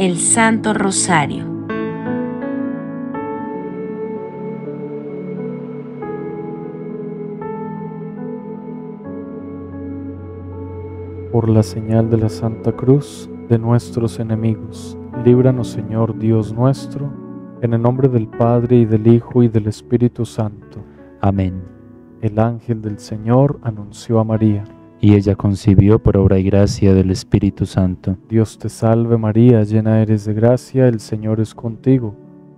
el Santo Rosario. Por la señal de la Santa Cruz de nuestros enemigos, líbranos Señor Dios nuestro, en el nombre del Padre y del Hijo y del Espíritu Santo. Amén. El ángel del Señor anunció a María. Y ella concibió por obra y gracia del Espíritu Santo. Dios te salve María, llena eres de gracia, el Señor es contigo.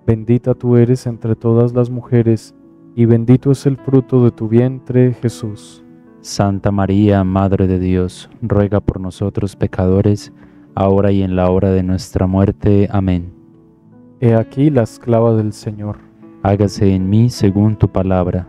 Bendita tú eres entre todas las mujeres, y bendito es el fruto de tu vientre, Jesús. Santa María, Madre de Dios, ruega por nosotros pecadores, ahora y en la hora de nuestra muerte. Amén. He aquí la esclava del Señor. Hágase en mí según tu palabra.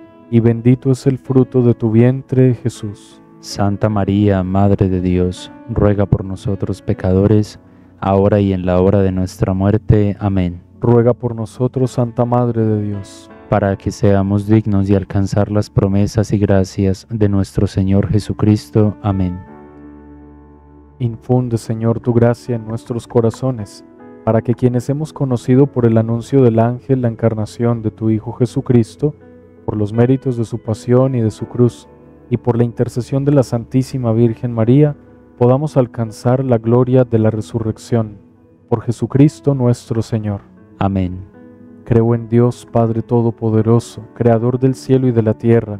y bendito es el fruto de tu vientre, Jesús. Santa María, Madre de Dios, ruega por nosotros pecadores, ahora y en la hora de nuestra muerte. Amén. Ruega por nosotros, Santa Madre de Dios para que seamos dignos de alcanzar las promesas y gracias de nuestro Señor Jesucristo. Amén. Infunde, Señor, tu gracia en nuestros corazones, para que quienes hemos conocido por el anuncio del ángel la encarnación de tu Hijo Jesucristo, por los méritos de su pasión y de su cruz, y por la intercesión de la Santísima Virgen María, podamos alcanzar la gloria de la resurrección. Por Jesucristo nuestro Señor. Amén. Creo en Dios Padre Todopoderoso, Creador del cielo y de la tierra.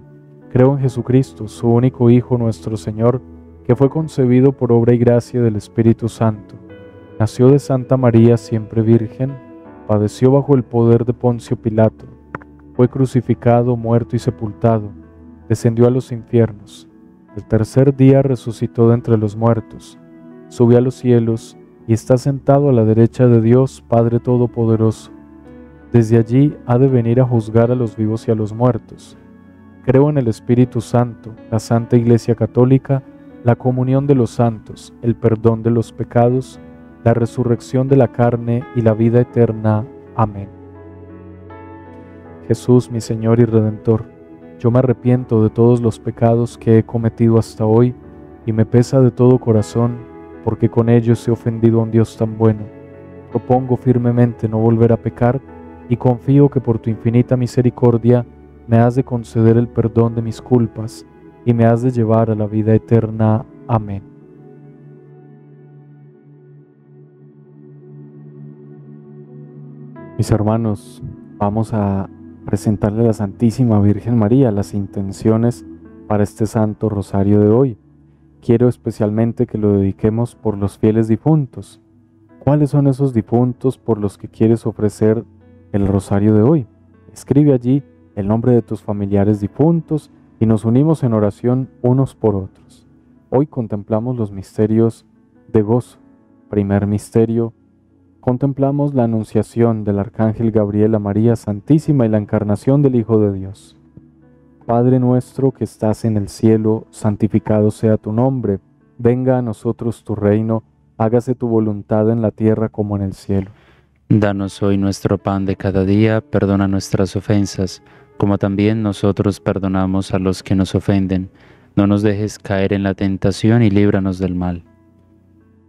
Creo en Jesucristo, su único Hijo nuestro Señor, que fue concebido por obra y gracia del Espíritu Santo. Nació de Santa María siempre Virgen, padeció bajo el poder de Poncio Pilato, fue crucificado, muerto y sepultado, descendió a los infiernos. El tercer día resucitó de entre los muertos, subió a los cielos y está sentado a la derecha de Dios Padre Todopoderoso desde allí ha de venir a juzgar a los vivos y a los muertos. Creo en el Espíritu Santo, la Santa Iglesia Católica, la comunión de los santos, el perdón de los pecados, la resurrección de la carne y la vida eterna. Amén. Jesús, mi Señor y Redentor, yo me arrepiento de todos los pecados que he cometido hasta hoy y me pesa de todo corazón porque con ellos he ofendido a un Dios tan bueno. Propongo firmemente no volver a pecar y confío que por tu infinita misericordia me has de conceder el perdón de mis culpas y me has de llevar a la vida eterna. Amén. Mis hermanos, vamos a presentarle a la Santísima Virgen María las intenciones para este Santo Rosario de hoy. Quiero especialmente que lo dediquemos por los fieles difuntos. ¿Cuáles son esos difuntos por los que quieres ofrecer el rosario de hoy. Escribe allí el nombre de tus familiares difuntos y nos unimos en oración unos por otros. Hoy contemplamos los misterios de gozo. Primer misterio, contemplamos la anunciación del Arcángel Gabriel a María Santísima y la encarnación del Hijo de Dios. Padre nuestro que estás en el cielo, santificado sea tu nombre, venga a nosotros tu reino, hágase tu voluntad en la tierra como en el cielo. Danos hoy nuestro pan de cada día, perdona nuestras ofensas, como también nosotros perdonamos a los que nos ofenden. No nos dejes caer en la tentación y líbranos del mal.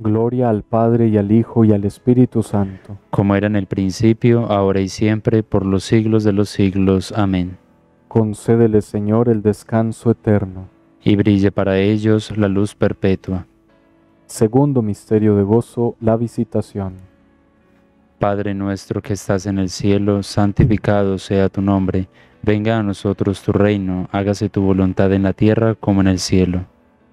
Gloria al Padre y al Hijo y al Espíritu Santo. Como era en el principio, ahora y siempre, por los siglos de los siglos. Amén. Concédele, Señor, el descanso eterno. Y brille para ellos la luz perpetua. Segundo misterio de gozo, la visitación. Padre nuestro que estás en el cielo, santificado sea tu nombre. Venga a nosotros tu reino, hágase tu voluntad en la tierra como en el cielo.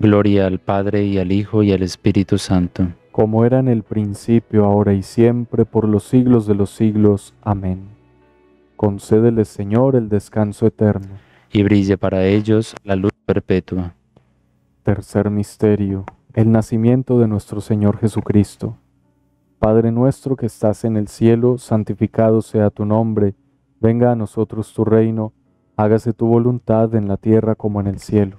Gloria al Padre y al Hijo y al Espíritu Santo. Como era en el principio, ahora y siempre, por los siglos de los siglos. Amén. Concédele, Señor, el descanso eterno. Y brille para ellos la luz perpetua. Tercer misterio. El nacimiento de nuestro Señor Jesucristo. Padre nuestro que estás en el cielo, santificado sea tu nombre. Venga a nosotros tu reino. Hágase tu voluntad en la tierra como en el cielo.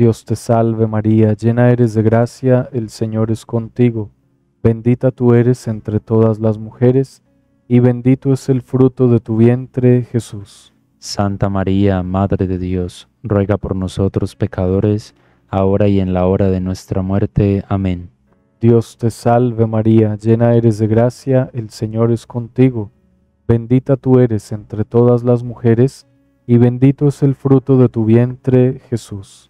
Dios te salve María, llena eres de gracia, el Señor es contigo. Bendita tú eres entre todas las mujeres, y bendito es el fruto de tu vientre, Jesús. Santa María, Madre de Dios, ruega por nosotros pecadores, ahora y en la hora de nuestra muerte. Amén. Dios te salve María, llena eres de gracia, el Señor es contigo. Bendita tú eres entre todas las mujeres, y bendito es el fruto de tu vientre, Jesús.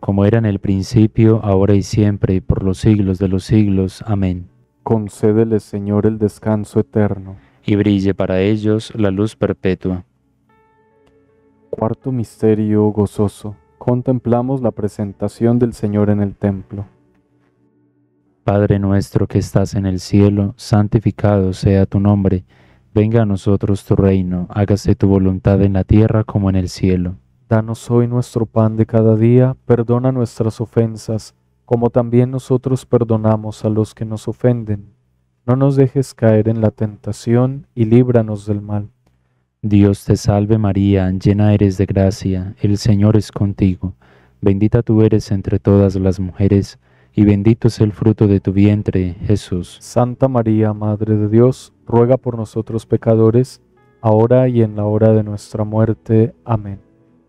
como era en el principio, ahora y siempre, y por los siglos de los siglos. Amén. Concédele, Señor, el descanso eterno. Y brille para ellos la luz perpetua. Cuarto Misterio Gozoso. Contemplamos la presentación del Señor en el templo. Padre nuestro que estás en el cielo, santificado sea tu nombre. Venga a nosotros tu reino, hágase tu voluntad en la tierra como en el cielo. Danos hoy nuestro pan de cada día, perdona nuestras ofensas, como también nosotros perdonamos a los que nos ofenden. No nos dejes caer en la tentación y líbranos del mal. Dios te salve María, llena eres de gracia, el Señor es contigo. Bendita tú eres entre todas las mujeres, y bendito es el fruto de tu vientre, Jesús. Santa María, Madre de Dios, ruega por nosotros pecadores, ahora y en la hora de nuestra muerte. Amén.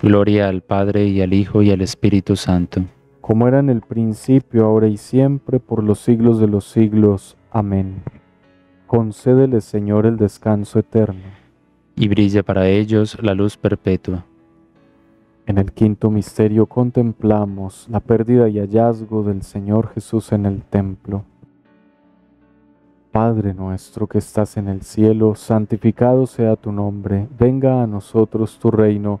Gloria al Padre y al Hijo y al Espíritu Santo. Como era en el principio, ahora y siempre, por los siglos de los siglos. Amén. Concédele, Señor, el descanso eterno. Y brilla para ellos la luz perpetua. En el quinto misterio contemplamos la pérdida y hallazgo del Señor Jesús en el templo. Padre nuestro que estás en el cielo, santificado sea tu nombre, venga a nosotros tu reino,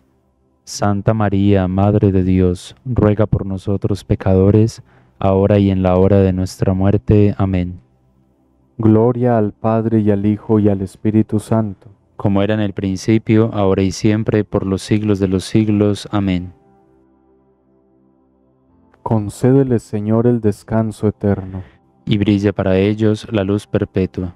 Santa María, Madre de Dios, ruega por nosotros pecadores, ahora y en la hora de nuestra muerte. Amén. Gloria al Padre y al Hijo y al Espíritu Santo. Como era en el principio, ahora y siempre, por los siglos de los siglos. Amén. Concédele, Señor, el descanso eterno. Y brilla para ellos la luz perpetua.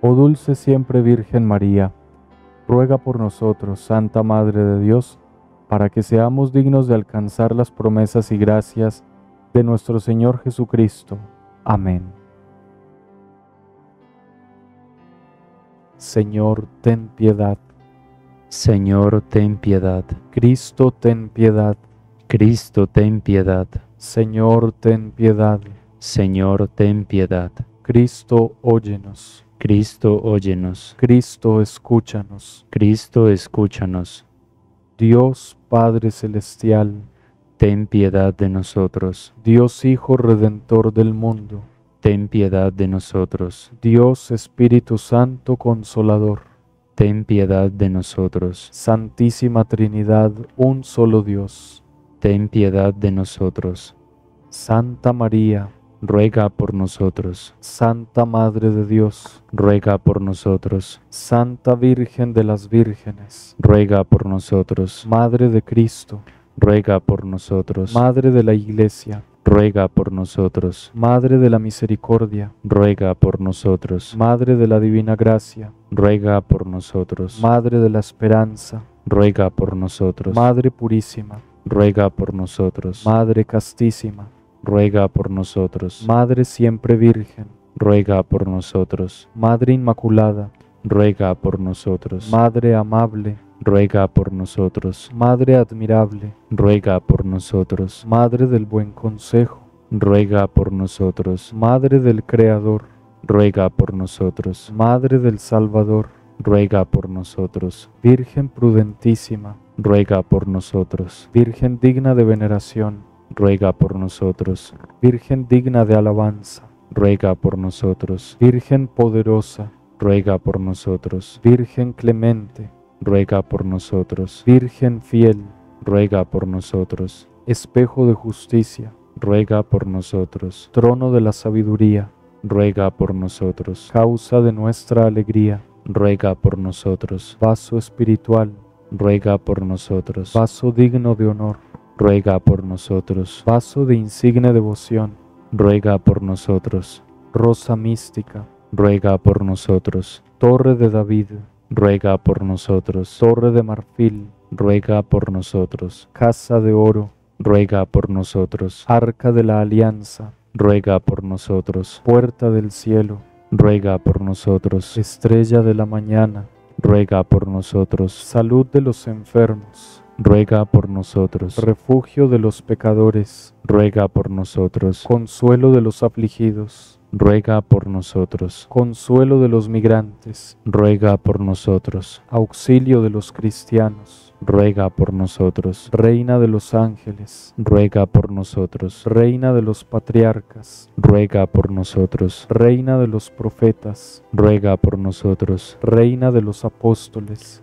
oh dulce siempre Virgen María. Ruega por nosotros, Santa Madre de Dios, para que seamos dignos de alcanzar las promesas y gracias de nuestro Señor Jesucristo. Amén. Señor, ten piedad. Señor, ten piedad. Cristo, ten piedad. Cristo, ten piedad. Señor, ten piedad. Señor, ten piedad. Cristo, óyenos. Cristo, óyenos. Cristo, escúchanos. Cristo, escúchanos. Dios Padre Celestial, ten piedad de nosotros. Dios Hijo Redentor del mundo, ten piedad de nosotros. Dios Espíritu Santo Consolador, ten piedad de nosotros. Santísima Trinidad, un solo Dios, ten piedad de nosotros. Santa María, ruega por nosotros. Santa Madre de Dios, ruega por nosotros. Santa Virgen de las Vírgenes, ruega por nosotros. Madre de Cristo, ruega por nosotros. Madre de la Iglesia, ruega por nosotros. Madre de la Misericordia, ruega por nosotros. Madre de la Divina Gracia, ruega por nosotros. Madre de la Esperanza, ruega por nosotros. Madre Purísima, ruega por nosotros. Madre castísima, ruega por nosotros. Madre siempre virgen, ruega por nosotros. Madre inmaculada, ruega por nosotros. Madre amable, ruega por nosotros. Madre admirable, ruega por nosotros. Madre del buen consejo, ruega por nosotros. Madre del Creador, ruega por nosotros. Madre del Salvador, ruega por nosotros. Virgen prudentísima, ruega por nosotros. Virgen digna de veneración, ruega por nosotros. Virgen digna de alabanza, ruega por nosotros. Virgen poderosa, ruega por nosotros. Virgen clemente, ruega por nosotros. Virgen fiel, ruega por nosotros. Espejo de justicia, ruega por nosotros. Trono de la sabiduría, ruega por nosotros. Causa de nuestra alegría, ruega por nosotros. Vaso espiritual, ruega por nosotros. Vaso digno de honor, ruega por nosotros. Vaso de insigne devoción, ruega por nosotros. Rosa mística, ruega por nosotros. Torre de David, ruega por nosotros. Torre de marfil, ruega por nosotros. Casa de oro, ruega por nosotros. Arca de la alianza, ruega por nosotros. Puerta del cielo, ruega por nosotros. Estrella de la mañana, ruega por nosotros. Salud de los enfermos, ruega por nosotros. Refugio de los pecadores, ruega por nosotros. Consuelo de los afligidos, ruega por nosotros. Consuelo de los migrantes, ruega por nosotros. Auxilio de los cristianos, ruega por nosotros. Reina de los ángeles, ruega por nosotros. Reina de los patriarcas, ruega por nosotros. Reina de los profetas, ruega por nosotros. Reina de los apóstoles,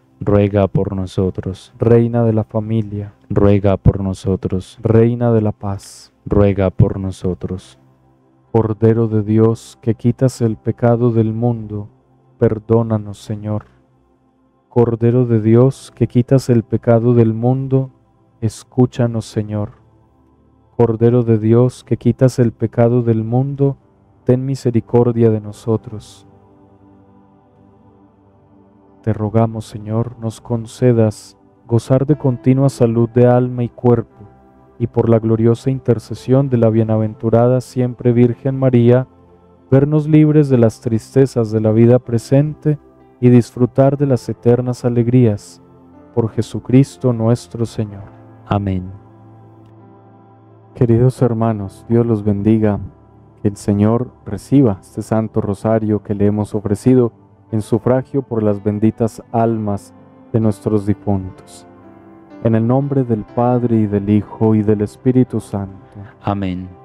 ruega por nosotros. Reina de la familia, ruega por nosotros. Reina de la paz, ruega por nosotros. Cordero de Dios, que quitas el pecado del mundo, perdónanos, Señor. Cordero de Dios, que quitas el pecado del mundo, escúchanos, Señor. Cordero de Dios, que quitas el pecado del mundo, ten misericordia de nosotros. Te rogamos, Señor, nos concedas gozar de continua salud de alma y cuerpo, y por la gloriosa intercesión de la bienaventurada siempre Virgen María, vernos libres de las tristezas de la vida presente y disfrutar de las eternas alegrías. Por Jesucristo nuestro Señor. Amén. Queridos hermanos, Dios los bendiga. Que el Señor reciba este Santo Rosario que le hemos ofrecido en sufragio por las benditas almas de nuestros difuntos. En el nombre del Padre y del Hijo y del Espíritu Santo. Amén.